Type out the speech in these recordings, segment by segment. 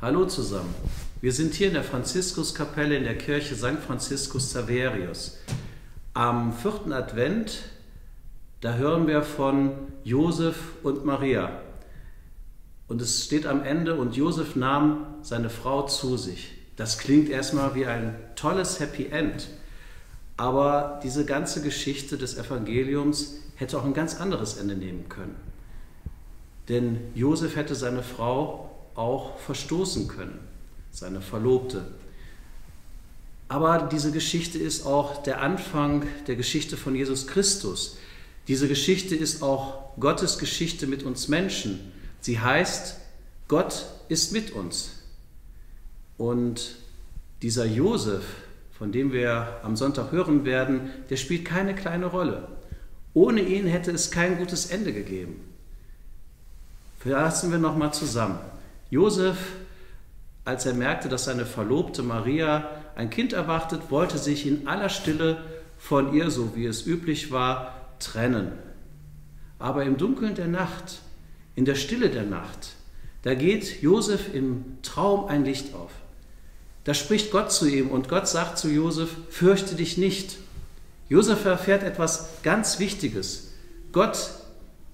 Hallo zusammen. Wir sind hier in der Franziskuskapelle in der Kirche St. Franziskus Saverius. Am vierten Advent, da hören wir von Josef und Maria. Und es steht am Ende, und Josef nahm seine Frau zu sich. Das klingt erstmal wie ein tolles Happy End. Aber diese ganze Geschichte des Evangeliums hätte auch ein ganz anderes Ende nehmen können. Denn Josef hätte seine Frau auch verstoßen können, seine Verlobte. Aber diese Geschichte ist auch der Anfang der Geschichte von Jesus Christus. Diese Geschichte ist auch Gottes Geschichte mit uns Menschen. Sie heißt, Gott ist mit uns. Und dieser Josef, von dem wir am Sonntag hören werden, der spielt keine kleine Rolle. Ohne ihn hätte es kein gutes Ende gegeben. Fassen wir nochmal zusammen. Josef, als er merkte, dass seine Verlobte Maria ein Kind erwartet, wollte sich in aller Stille von ihr, so wie es üblich war, trennen. Aber im Dunkeln der Nacht, in der Stille der Nacht, da geht Josef im Traum ein Licht auf. Da spricht Gott zu ihm und Gott sagt zu Josef: Fürchte dich nicht. Josef erfährt etwas ganz Wichtiges. Gott,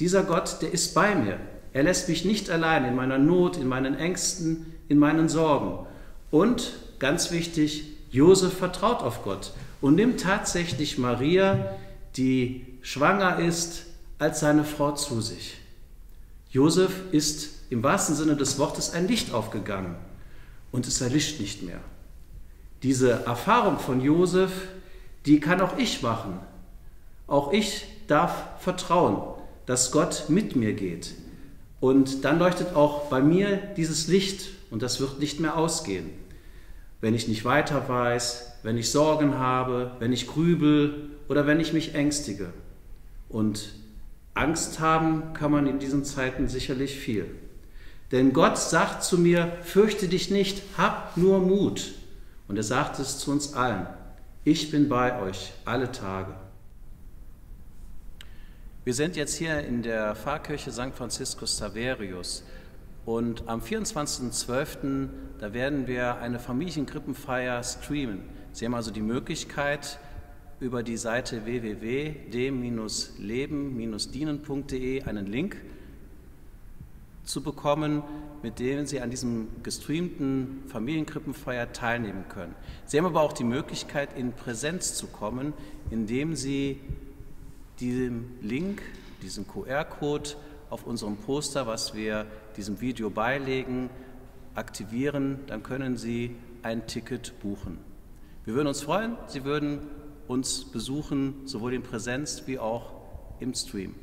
dieser Gott, der ist bei mir. Er lässt mich nicht allein in meiner Not, in meinen Ängsten, in meinen Sorgen. Und ganz wichtig, Josef vertraut auf Gott und nimmt tatsächlich Maria, die schwanger ist, als seine Frau zu sich. Josef ist im wahrsten Sinne des Wortes ein Licht aufgegangen und es erlischt nicht mehr. Diese Erfahrung von Josef, die kann auch ich machen. Auch ich darf vertrauen, dass Gott mit mir geht, und dann leuchtet auch bei mir dieses Licht und das wird nicht mehr ausgehen. Wenn ich nicht weiter weiß, wenn ich Sorgen habe, wenn ich grübel oder wenn ich mich ängstige. Und Angst haben kann man in diesen Zeiten sicherlich viel. Denn Gott sagt zu mir, fürchte dich nicht, hab nur Mut. Und er sagt es zu uns allen, ich bin bei euch alle Tage. Wir sind jetzt hier in der Pfarrkirche St. Franziskus Saverius und am 24.12. da werden wir eine Familienkrippenfeier streamen. Sie haben also die Möglichkeit, über die Seite www.dem-leben-dienen.de einen Link zu bekommen, mit dem Sie an diesem gestreamten Familienkrippenfeier teilnehmen können. Sie haben aber auch die Möglichkeit, in Präsenz zu kommen, indem Sie diesem Link, diesem QR-Code auf unserem Poster, was wir diesem Video beilegen, aktivieren, dann können Sie ein Ticket buchen. Wir würden uns freuen, Sie würden uns besuchen, sowohl in Präsenz wie auch im Stream.